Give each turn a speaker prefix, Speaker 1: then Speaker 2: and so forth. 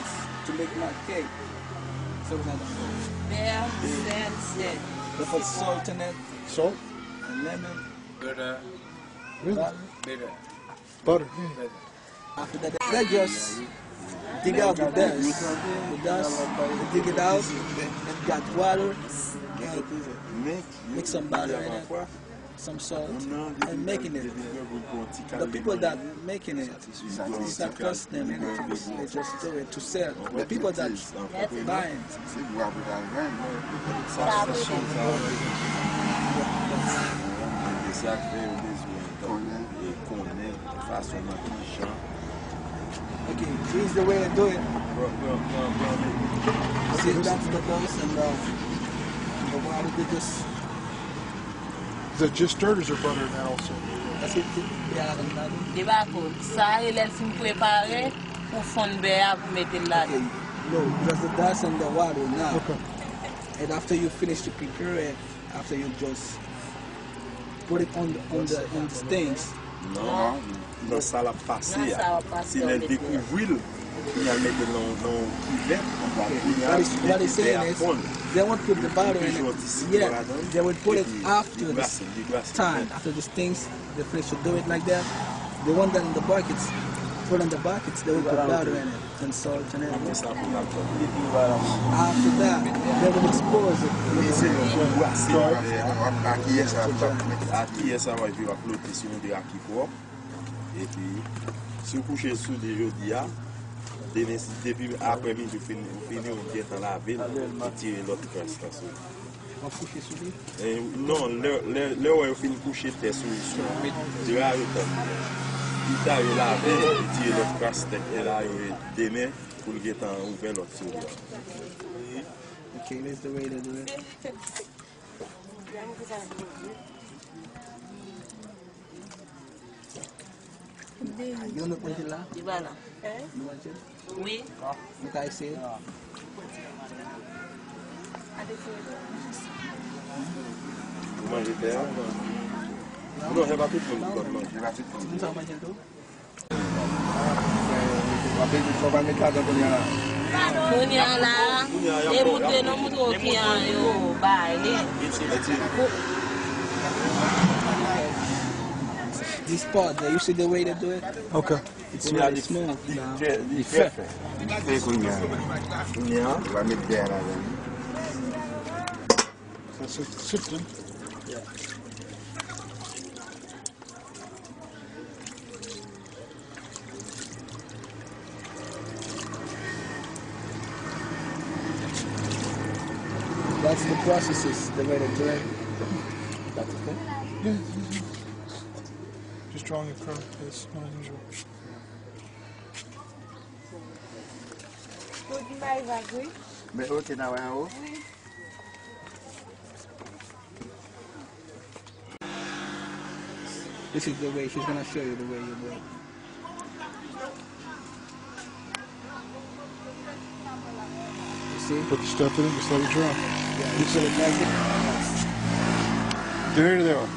Speaker 1: that's to make my cake. So we're gonna
Speaker 2: Bear, sand, sand.
Speaker 1: we put salt in it
Speaker 3: Salt?
Speaker 1: and lemon.
Speaker 4: Butter,
Speaker 3: Really?
Speaker 4: Butter,
Speaker 3: Butter.
Speaker 4: butter.
Speaker 1: after that, they just dig out the dust. The dust, they dig it out and got water. And mix some butter in it, some salt, and making it. The people that are making it, it's not cost them anything. They just do it to sell. The people that buying, okay, here's the way to do it. See, that's the dust and uh, the water. They just
Speaker 3: Is that just dirt or is there butter in that Asi
Speaker 1: te a ram nan? De
Speaker 2: bako, sa e lèl si m prepare pou fon be a pou mette la.
Speaker 1: Ok, no, just that's in the water now.
Speaker 3: Ok.
Speaker 1: And after you finish to prepare it, after you just put it on the, on the, on the stains.
Speaker 5: Non, non
Speaker 2: nan sa la pase ya.
Speaker 5: Si
Speaker 2: lèl
Speaker 5: dekouvri lè. Pou nyan mette nan nan kivet,
Speaker 1: What is what is saying is they won't put the butter in it yet. They would put it after the time, after the stains. They finish to do it like that. The one that in the buckets, put in the buckets. They will put butter in it and salt and everything.
Speaker 5: Sa pou la kon.
Speaker 1: After that, they will expose it.
Speaker 5: Aki ye sa va vi wap lote si yon de aki kop. E pi, si ou kouche sou de jodi ya, dene si Depi apre mi, jè fini ou jè tan la vil, jè tire lot kras la sou.
Speaker 1: An kouche sou
Speaker 5: li? Non, lè wè yo fini kouche te sou sou. Jè a yo tan. Ita yo la vil, jè tire lot kras tek el a yo demè pou jè tan ouve lot sou.
Speaker 1: Ok, let's do it, let's do it. Yon nou konti la?
Speaker 2: Di ba la.
Speaker 1: Nou wajen?
Speaker 2: Oui.
Speaker 1: Mwen ka ese. Ah.
Speaker 5: Mwen manje te an? Mwen manje batit pou mwen manje batit pou mwen. Mwen sa manje
Speaker 1: do? Mwen manje e pou mwen manje do
Speaker 2: konya la. Konya la, e moutre nou moutre okyan yo, ba, e. E ti. E ti.
Speaker 1: This part, there, you see the way they do it?
Speaker 3: Okay.
Speaker 1: It's really yeah, smooth now.
Speaker 3: Il fait. That's it. Sit in.
Speaker 1: That's the processes, the way they do it. That's okay.
Speaker 3: Yeah. Just drawing a curve. It's not unusual.
Speaker 1: This is the way, she's gonna show you the way you do it. You see?
Speaker 3: Put the stuff in it, just let it dry.
Speaker 1: Yeah, you put it like it.
Speaker 3: There they are.